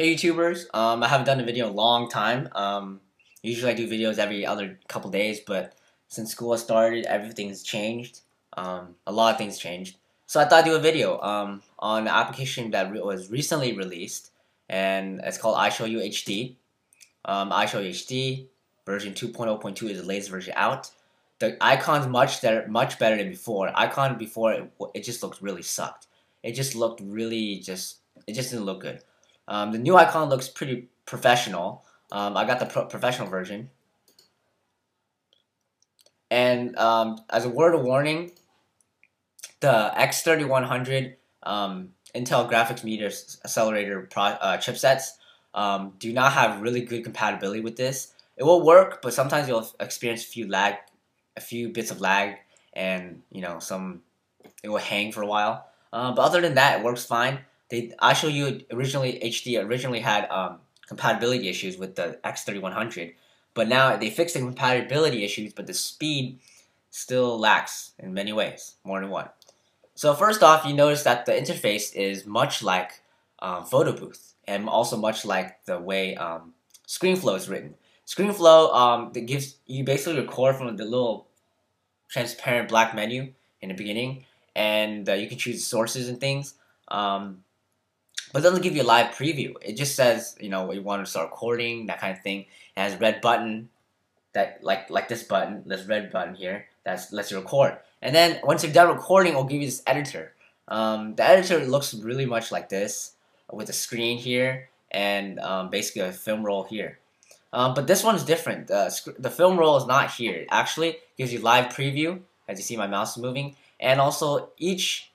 Hey YouTubers, um, I haven't done a video in a long time. Um, usually I do videos every other couple days, but since school has started, everything's changed. Um, a lot of things changed. So I thought I'd do a video um, on an application that re was recently released, and it's called iShowU HD. Um, iShowU HD version 2.0.2 is the latest version out. The icon's much better, much better than before. Icon before it, it just looked really sucked. It just looked really just it just didn't look good. Um, the new icon looks pretty professional. Um, I got the pro professional version. And um, as a word of warning, the X3100 um, Intel Graphics Media Accelerator uh, chipsets um, do not have really good compatibility with this. It will work, but sometimes you'll experience a few lag, a few bits of lag, and you know some it will hang for a while. Uh, but other than that, it works fine they iShowU originally HD originally had um, compatibility issues with the X3100, but now they fixed the compatibility issues, but the speed still lacks in many ways, more than one. So first off, you notice that the interface is much like um, Photo Booth, and also much like the way um, ScreenFlow is written. ScreenFlow um, that gives you basically record from the little transparent black menu in the beginning, and uh, you can choose sources and things. Um, but it doesn't give you a live preview. It just says, you know, you want to start recording, that kind of thing. It has red button, that like like this button, this red button here, that lets you record. And then once you're done recording, it'll give you this editor. Um, the editor looks really much like this, with a screen here and um, basically a film roll here. Um, but this one's different. Uh, the film roll is not here. It actually gives you live preview, as you see my mouse moving, and also each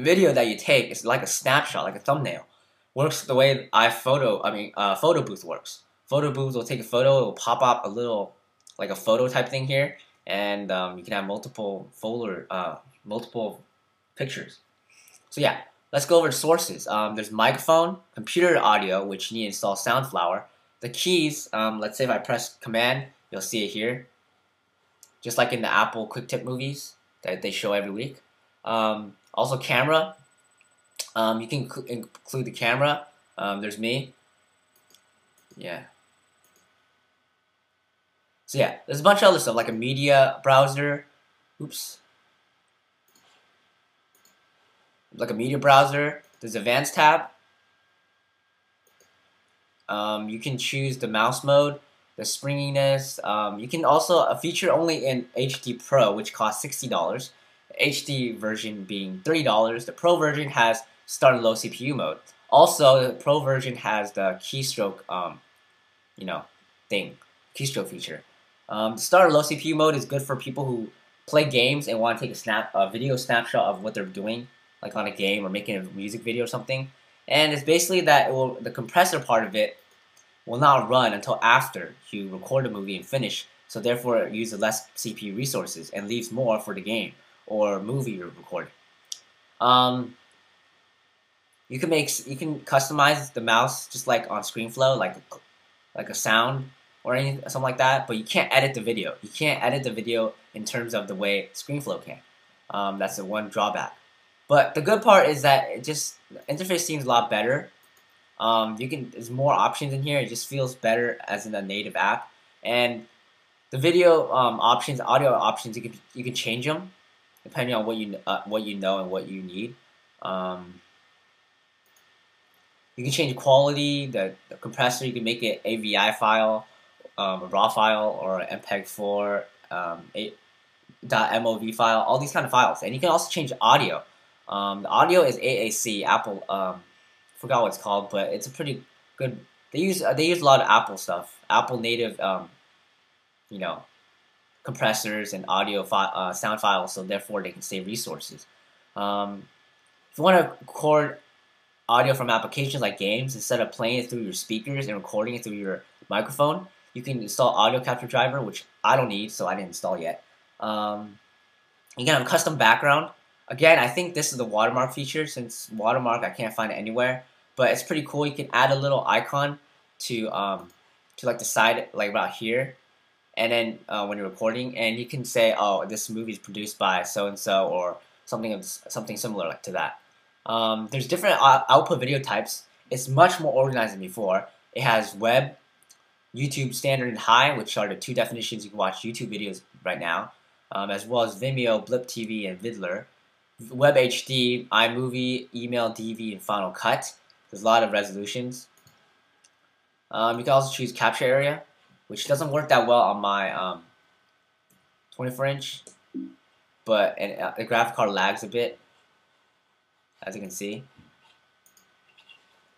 video that you take is like a snapshot, like a thumbnail. Works the way iPhoto, I mean, uh, Photo Booth works. Photo Booth will take a photo, it will pop up a little, like a photo type thing here, and um, you can have multiple folder, uh, multiple pictures. So yeah, let's go over sources. Um, there's microphone, computer audio, which you need to install Soundflower. The keys, um, let's say if I press Command, you'll see it here. Just like in the Apple Quick Tip movies that they show every week. Um, also camera. Um, you can include the camera. Um, there's me. Yeah. So yeah, there's a bunch of other stuff like a media browser. Oops. Like a media browser. There's advanced tab. Um, you can choose the mouse mode, the springiness. Um, you can also a feature only in HD Pro, which costs sixty dollars. HD version being $30. The Pro version has start and low CPU mode. Also, the Pro version has the keystroke, um, you know, thing, keystroke feature. Um, start and low CPU mode is good for people who play games and want to take a snap, a video snapshot of what they're doing, like on a game or making a music video or something. And it's basically that will, the compressor part of it will not run until after you record a movie and finish. So therefore, it uses less CPU resources and leaves more for the game or movie you're recording. Um, you can make you can customize the mouse just like on ScreenFlow, like like a sound or anything something like that. But you can't edit the video. You can't edit the video in terms of the way ScreenFlow can. Um, that's the one drawback. But the good part is that it just interface seems a lot better. Um, you can there's more options in here. It just feels better as in a native app. And the video um, options, audio options, you can you can change them depending on what you uh, what you know and what you need. Um, you can change quality, the, the, compressor. You can make it AVI file, um, a RAW file, or an MPEG-4, um, .mov file. All these kind of files, and you can also change audio. Um, the audio is AAC, Apple. Um, forgot what it's called, but it's a pretty good. They use uh, they use a lot of Apple stuff, Apple native, um, you know, compressors and audio fi uh, sound files, so therefore they can save resources. Um, if you want to record audio from applications like games, instead of playing it through your speakers and recording it through your microphone, you can install Audio Capture Driver, which I don't need, so I didn't install yet. Um, you can have custom background. Again, I think this is the watermark feature, since watermark I can't find it anywhere, but it's pretty cool. You can add a little icon to um, to like the side, like about here, and then uh, when you're recording, and you can say, "Oh, this movie is produced by so and so," or something of something similar like to that. Um, there's different output video types. it's much more organized than before. It has web, YouTube standard and high, which are the two definitions you can watch YouTube videos right now, um, as well as Vimeo, Blip TV, and Viddler. Web HD, iMovie, Email, DV, and Final Cut. There's a lot of resolutions. Um, you can also choose capture area, which doesn't work that well on my um, 24 inch, but and, uh, the graphic card lags a bit, as you can see.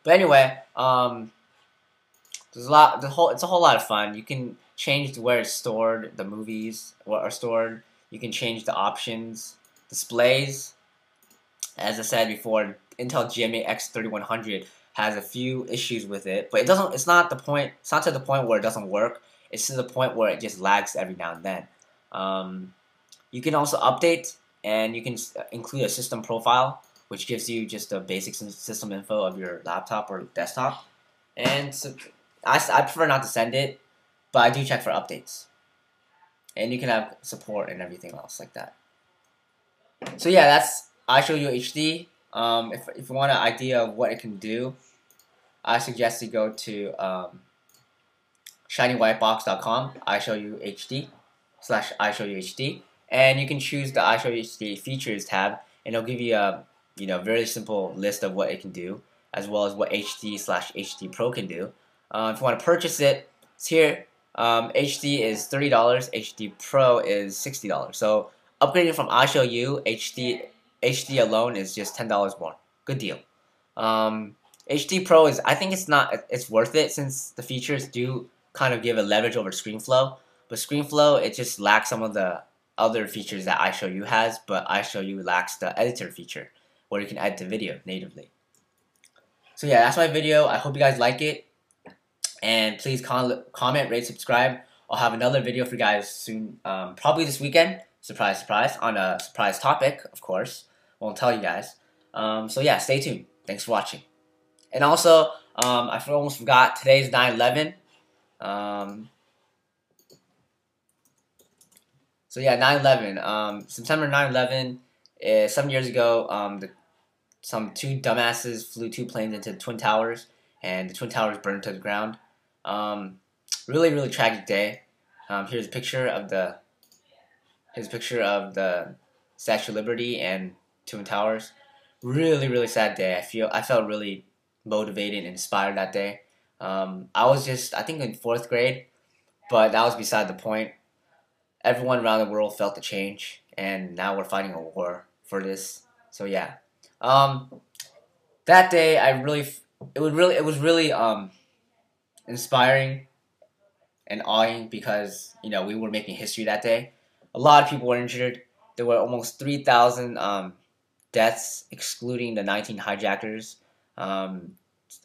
But anyway, um, there's a lot. The whole it's a whole lot of fun. You can change where it's stored. The movies what are stored. You can change the options, displays. As I said before, Intel GMA X3100 has a few issues with it, but it doesn't. It's not the point. It's not to the point where it doesn't work. It's to the point where it just lags every now and then. Um, you can also update, and you can include a system profile, which gives you just the basic system info of your laptop or desktop. And so I, I prefer not to send it, but I do check for updates. And you can have support and everything else like that. So yeah, that's iShowU HD. Um, if, if you want an idea of what it can do, I suggest you go to um, shinywhitebox.com, iShowU HD, slash iShowU HD, and you can choose the iShowU HD features tab, and it'll give you a you know very simple list of what it can do, as well as what HD slash HD Pro can do. Uh, if you want to purchase it, it's here. Um, HD is $30, HD Pro is $60. So upgrading from iShowU, HD HD alone is just ten dollars more. Good deal. Um, HD Pro is I think it's not it's worth it since the features do kind of give a leverage over ScreenFlow. But ScreenFlow it just lacks some of the other features that iShowU has, but iShowU lacks the editor feature where you can edit the video natively. So yeah, that's my video. I hope you guys like it. And please comment, rate, subscribe. I'll have another video for you guys soon, um, probably this weekend. Surprise, surprise, on a surprise topic, of course won't tell you guys. Um, so yeah, stay tuned. Thanks for watching. And also, um, I almost forgot, today's 9-11. Um, so yeah, 9-11. Um, September 9-11, uh, some years ago, um, the, some two dumbasses flew two planes into the Twin Towers, and the Twin Towers burned to the ground. Um, really, really tragic day. Here's a picture of the here's a picture of the Statue of Liberty and Twin Towers. Really, really sad day. I feel I felt really motivated and inspired that day. Um, I was just I think in fourth grade, but that was beside the point. Everyone around the world felt the change, and now we're fighting a war for this. So yeah, um, that day I really it was really it was really um, inspiring and awing because you know we were making history that day. A lot of people were injured. There were almost three thousand um, deaths, excluding the 19 hijackers. Um,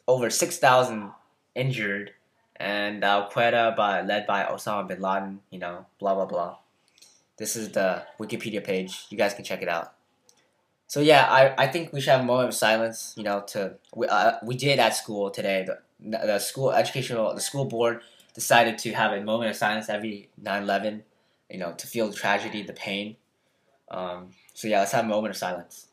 over 6,000 injured, and Al Qaeda by led by Osama bin Laden. You know, blah blah blah. This is the Wikipedia page. You guys can check it out. So yeah, I, I think we should have a moment of silence. You know, to we, uh, we did at school today. The, the school educational the school board decided to have a moment of silence every 9/11. You know, to feel the tragedy, the pain. Um, so yeah, let's have a moment of silence.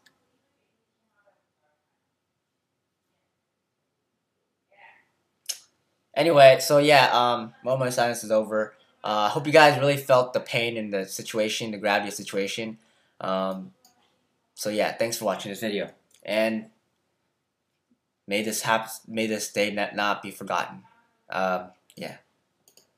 Anyway, so yeah, um, moment of silence is over. Uh, I uh, hope you guys really felt the pain in the situation, the gravity of the situation. Um, so yeah, thanks for watching this video, and may this hap- may this day not, not be forgotten. Uh, yeah.